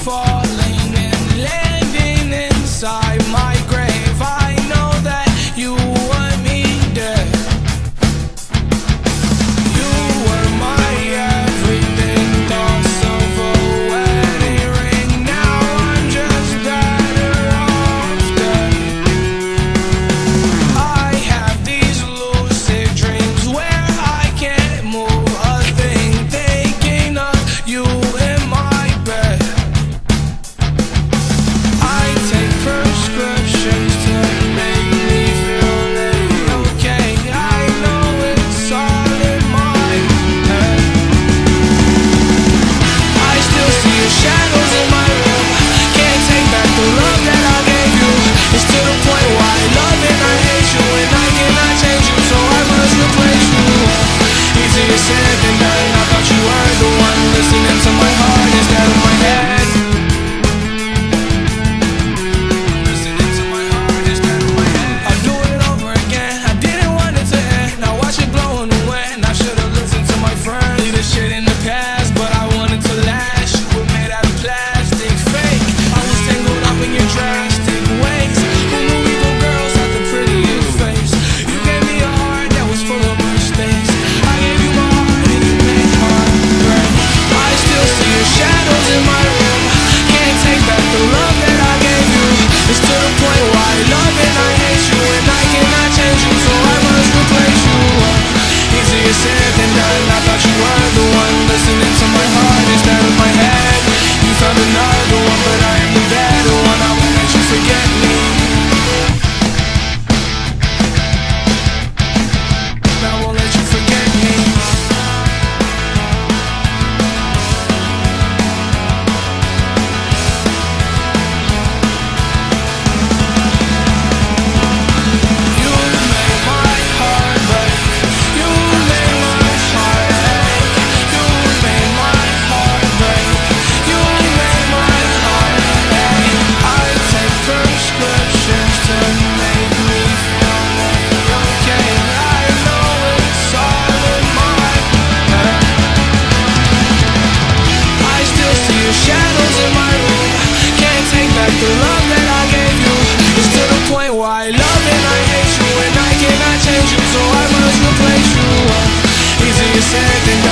fall certain